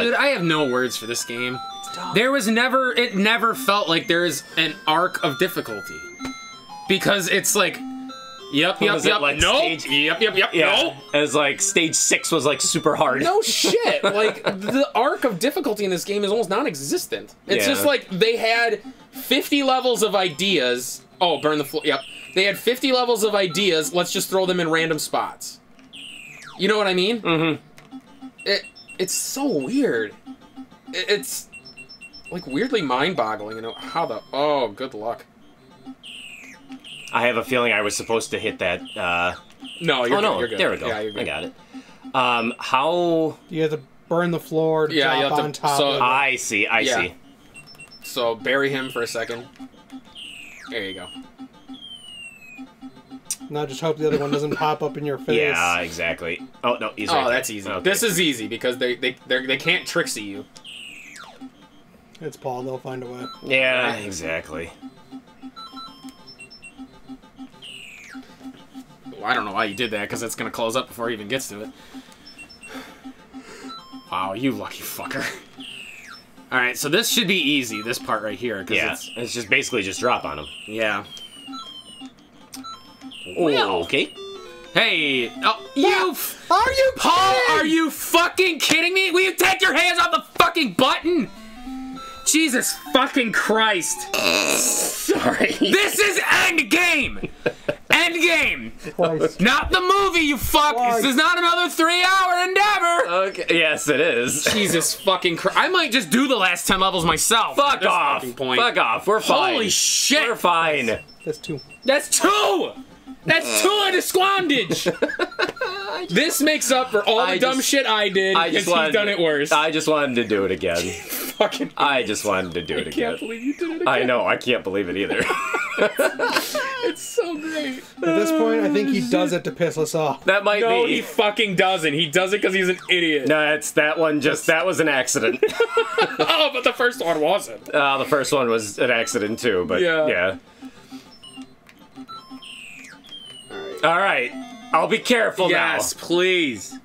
What? Dude, I have no words for this game. There was never, it never felt like there's an arc of difficulty. Because it's like, yep, yep, was it, yep, like, nope, stage- yep, yep, yep, yeah. As like stage six was like super hard. No shit. Like the arc of difficulty in this game is almost non-existent. It's Yeah. just like they had 50 levels of ideas. Oh, burn the floor. Yep. They had 50 levels of ideas. Let's just throw them in random spots. You know what I mean? Mm-hmm. It it's so weird. It's like weirdly mind-boggling. You know how the oh, good luck. I have a feeling I was supposed to hit that. Uh, No, you're oh no, good. You're good. there we go. Yeah, you're good. I got it. Um, how? You have to burn the floor to Yeah, you drop have to- top so of. I see. I Yeah. see. So bury him for a second. There you go. Now just hope the other one doesn't pop up in your face. Yeah, exactly. Oh no, he's Oh, right there. that's easy. Okay. This is easy because they they they're, they can't tricksy you. It's Paul. They'll find a way. Yeah, exactly. Well, I don't know why you did that because it's gonna close up before he even gets to it. Wow, you lucky fucker. All right, so this should be easy. This part right here. 'cause Yeah, It's, it's just basically just drop on him. yeah. Oh, okay. Hey, oh, you. F- Are you Paul, kidding? are you fucking kidding me? Will you take your hands off the fucking button? Jesus fucking Christ. Sorry. This is end game. end game. Twice. Not the movie, you fuck. Why? This is not another three-hour endeavor. Okay. Yes, it is. Jesus fucking Christ. I might just do the last 10 levels myself. Fuck off. Point. Fuck off. We're fine. Holy shit. We're fine. That's two. That's two. That's two into squandage. this makes up for all the I dumb just- shit I did I because just he's wanted. done it worse. I just wanted to do it again. fucking I just wanted to do it I again. can't believe you did it again. I know. I can't believe it either. It's so great. At this point, I think he does it to piss us off. that might No, be. No, he fucking doesn't. He does it because he's an idiot. No, it's that one. Just that was an accident. Oh, but the first one wasn't. uh, the first one was an accident too, but Yeah. yeah. All right, I'll be careful now. Yes, please.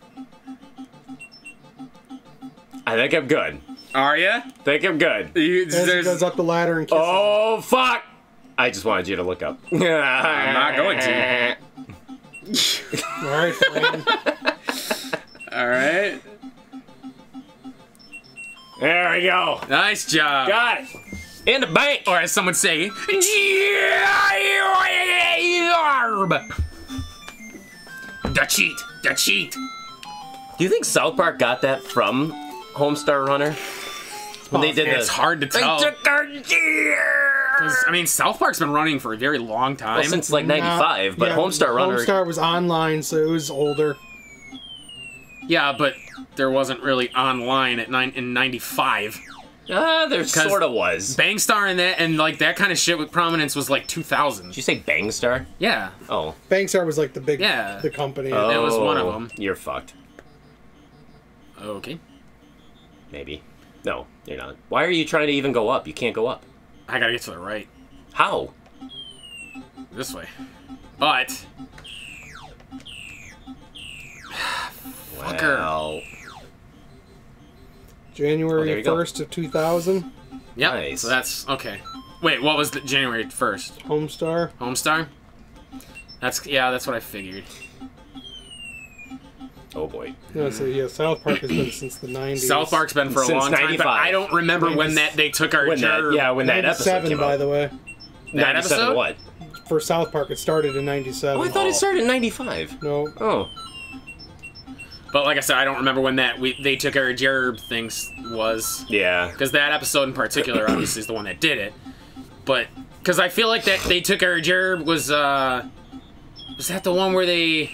I think I'm good. Are ya? think I'm good. You, As he goes up the ladder and kisses him. Oh fuck! I just wanted you to look up. I'm not going to. All right, Fran. all right. There we go. Nice job. Got it. In the bank. Or as some would say, the cheat, the cheat. Do you think South Park got that from Homestar Runner? When they did It's the. hard to They tell. took our year. 'Cause, I mean, South Park's been running for a very long time. Well, since like '95, but Yeah, Homestar Runner. Homestar was online, so it was older. yeah, but there wasn't really online at nine in '95. Ah, there sort of was. Bangstar and that and like that kind of shit with prominence was like 2000. Did you say Bangstar? Yeah, Oh. Bangstar was like the big, Yeah. the company. oh. That was one of them. You're fucked. okay. Maybe. No, you're not. Why are you trying to even go up? You can't go up. I gotta get to the right How? this way, but Fucker. Well, Oh, there January go. 1st of 2000, yep. Nice. So that's okay. Wait, what was the January 1st? Homestar. Homestar. That's yeah, that's what I figured. oh boy. No, so yeah, South Park has been since the 90s. South Park's been for a Since long time, but 95. I don't remember when that they took our When that, yeah, when that episode 97, came by out. the way. That 97 episode? what? For South Park, it started in 97. Oh, I thought it oh. started in 95. No, Oh. But like I said, I don't remember when that we they took our gerb things was Yeah. because that episode in particular obviously is the one that did it. But because I feel like that they took our gerb was uh was that the one where they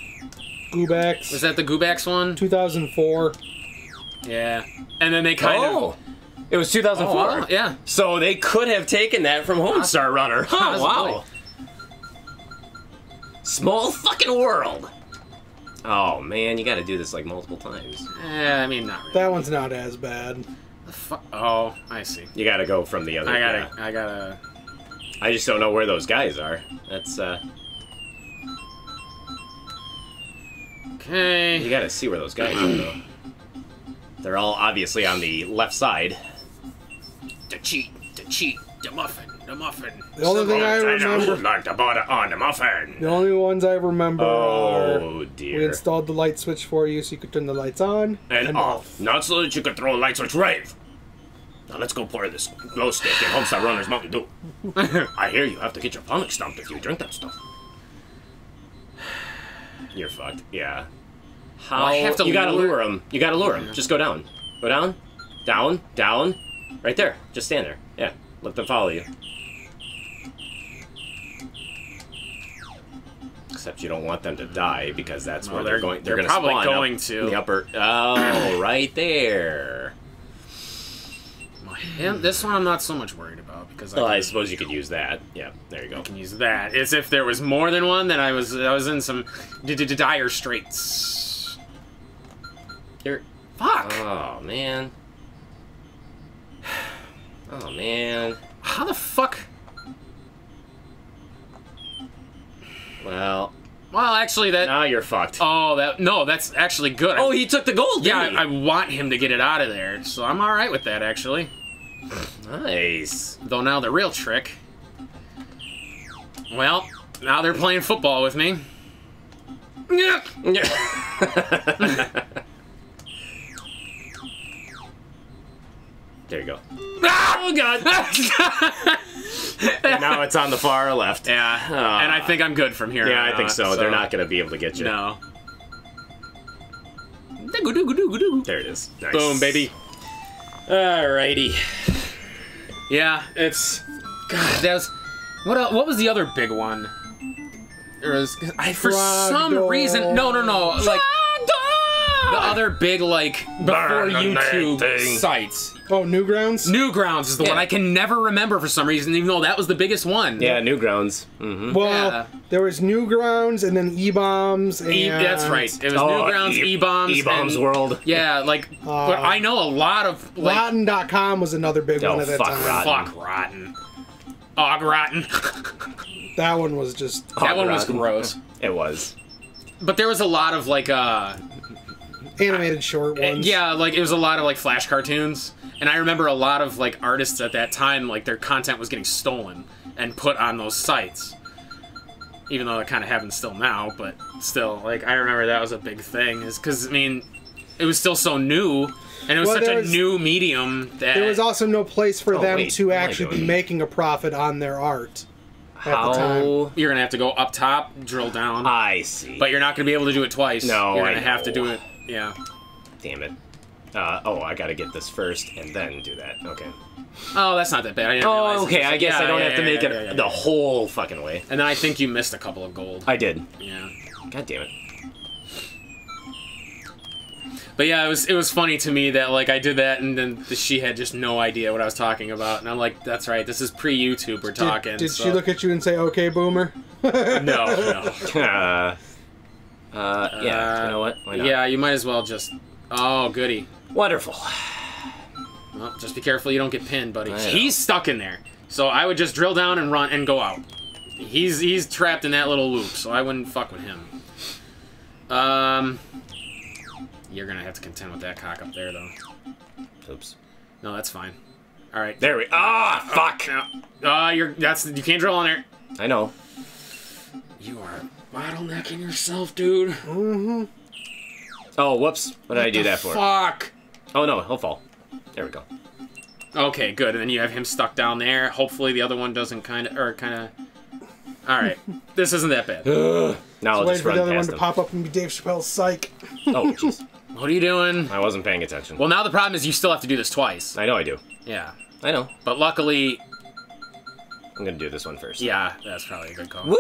Goobacks. was that the Goobacks one? 2004. Yeah, and then they kind of. Oh. of It was 2004. Oh, wow, yeah. So they could have taken that from Homestar Runner. Oh, wow. Small fucking world. Oh man, you got to do this like multiple times. Eh, I mean not really. That one's not as bad. Fu- oh, I see. You got to go from the other. I gotta, yeah. I gotta. I just don't know where those guys are. That's uh. Okay. You got to see where those guys are though. They're all obviously on the left side. The cheat, the cheat, the muffin, the muffin. The only thing I remember, like the butter on the muffin. the only ones I remember oh, are Oh we installed the light switch for you so you could turn the lights on and off. Not so that you could throw a light switch rave. Now let's go pour this glow stick in Homestar Runner's Mountain Dew. I hear you have to get your stomach stumped if you drink that stuff. You're fucked. Yeah. How? I have to you gotta lure- lure him. You gotta lure him. Just go down. Go down. Down. Down. Right there. Just stand there. Yeah. Let them follow you. Except you don't want them to die because that's where they're- they're, going. They're, they're gonna probably going to. the upper. Oh, right there. Him, this one I'm not so much worried about because Well, I I suppose you could use that. Yeah, there you go. You can use that. As if there was more than one, then I was I was in some d- d- dire straits. Here. Fuck! Oh man. Oh man. How the fuck? Well, Well, actually, that. now you're fucked. Oh, that no, that's actually good. Oh, he took the gold. yeah, Didn't I, I want him to get it out of there, so I'm all right with that actually. nice. Though now the real trick. Well, now they're playing football with me. Yeah. Yeah. there you go. Oh god. And now it's on the far left. yeah, Ah. and I think I'm good from here. Yeah, I think out, so. They're not gonna be able to get you. No. There it is. Nice. Boom, baby. Alrighty. Yeah, it's. God, that was. What? el- What was the other big one? There was. I for some Trogdor. reason. No, no, no. Like the other big like before Burn YouTube sites. Oh, Newgrounds? Newgrounds is the one I can never remember for some reason, even though that was the biggest one. Yeah, Newgrounds. Mm-hmm. well, Yeah. there was Newgrounds and then eBaum's and... E- that's right. It was Newgrounds, eBaum's, eBaum's and- World. Yeah, like, but I know a lot of like. Rotten.com was another big Oh, one at that fuck time. Rotten. Fuck rotten. Og rotten. That one was just... that one was gross. It was. But there was a lot of like uh animated short eh, ones. yeah, like it was a lot of like flash cartoons. And I remember a lot of like artists at that time, like their content was getting stolen and put on those sites. Even though it kind of happens still now, but still, like I remember that was a big thing. Is because I mean, it was still so new, and it was Well, such a was- new medium that There was also no place for Oh, them wait, to what am I actually be making a profit on their art. At the time. How? you're gonna have to go up top, drill down, I see. but you're not gonna be able to do it twice. No, you're gonna have to do it. Yeah. Damn it. Uh, oh, I gotta get this first and then do that. Okay. Oh, that's not that bad. I didn't Oh, okay. was- I guess yeah, I don't yeah, have to make yeah, it yeah, yeah. the whole fucking way. And then I think you missed a couple of gold. I did. Yeah. God damn it. But yeah, it was it was funny to me that like I did that and then she had just no idea what I was talking about, and I'm like, that's right, this is pre YouTube we're Did, talking. did so- she look at you and say, "Okay, boomer"? No, no. Uh, uh, yeah. you know what? Why not? Yeah, you might as well just. Oh, goody. Wonderful. Well, just be careful you don't get pinned, buddy. He's stuck in there, so I would just drill down and run and go out. He's he's trapped in that little loop, so I wouldn't fuck with him. Um, you're gonna have to contend with that cock up there, though. Oops. No, that's fine. All right. There we. Ah, fuck. Ah, you're that's you can't drill on there. I know. You are bottlenecking yourself, dude. Mm-hmm. Oh, whoops. What did I do that for? Fuck. Oh no, he'll fall. There we go. Okay, good. And then you have him stuck down there. Hopefully the other one doesn't kind of or kind of. All right, this isn't that bad. Now I'll Waiting just for run the other one past to pop up and be Dave Chappelle's psych. Oh, jeez. What are you doing? I wasn't paying attention. Well, now the problem is you still have to do this twice. I know I do. Yeah, I know. but luckily, I'm gonna do this one first. yeah, that's probably a good call. Woo,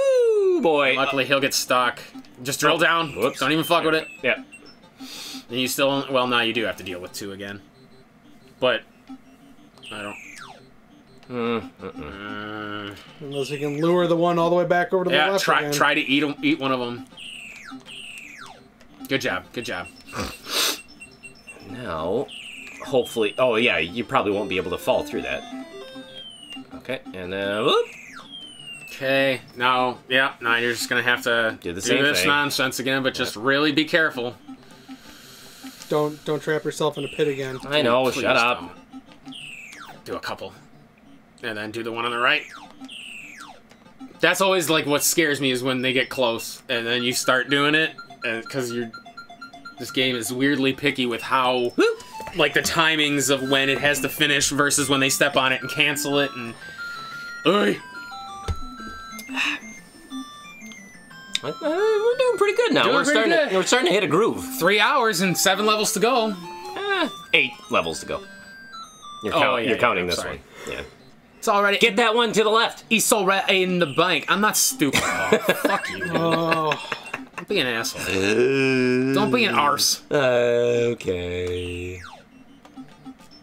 boy. Luckily, he'll get stuck. Just drill Oh, down. whoops. Don't even fuck with it. Yeah. And you still, well, now you do have to deal with two again. But I don't. Mm, mm-mm. Uh, Unless you can lure the one all the way back over to the yeah, left try again. try to eat 'em- eat one of them. Good job. Good job. Now, hopefully. Oh yeah, you probably won't be able to fall through that. Okay, and then whoop. Okay. Now, yeah. Now you're just gonna have to Do the same this thing. nonsense again, but just really be careful. Don't don't trap yourself in a pit again. I know. Please shut up. don't. Do a couple. And then do the one on the right. That's always like what scares me is when they get close and then you start doing it because you're this game is weirdly picky with how like the timings of when it has to finish versus when they step on it and cancel it and Oy. Uh, we're doing pretty good now. Doing we're starting. good. To, we're starting to hit a groove. three hours and seven levels to go. Eh, eight levels to go. You're, Oh, count- yeah, you're yeah, counting I'm this sorry. one. Yeah. It's already Get that one to the left. He's so right in the bank. I'm not stupid. Paul. Fuck you. Oh, Don't be an asshole. Don't be an arse. Uh, okay.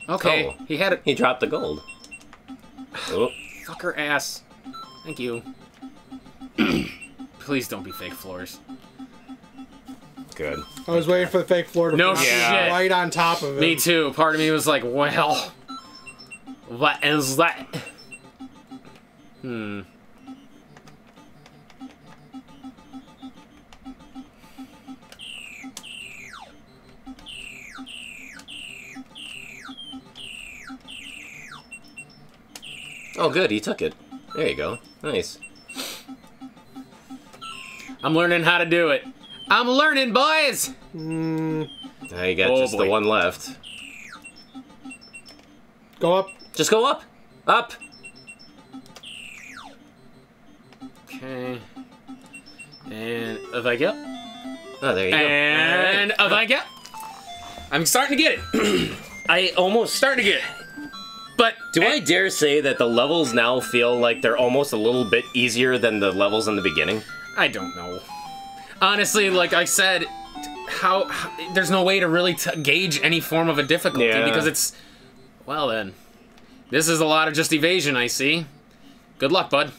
Okay, Oh. he had it. He dropped the gold. Oh, Fucker ass. Thank you. Please don't be fake floors. good. I was waiting for the fake floor to No shit. right on top of it. Me too. Part of me was like, well, what is that? Hmm. Oh, good. He took it. There you go. Nice. I'm learning how to do it. I'm learning, boys. Mm, Now you got Oh, just the one left. go up. Just go up. Up. Okay. And if I go, Oh, there you and go. And if I go, I'm starting to get it. I almost starting to get it. But Do I dare say that the levels now feel like they're almost a little bit easier than the levels in the beginning? I don't know. Honestly, like I said, how, how- there's no way to really t- gauge any form of a difficulty Yeah. because it's well then. This is a lot of just evasion, I see. Good luck, bud.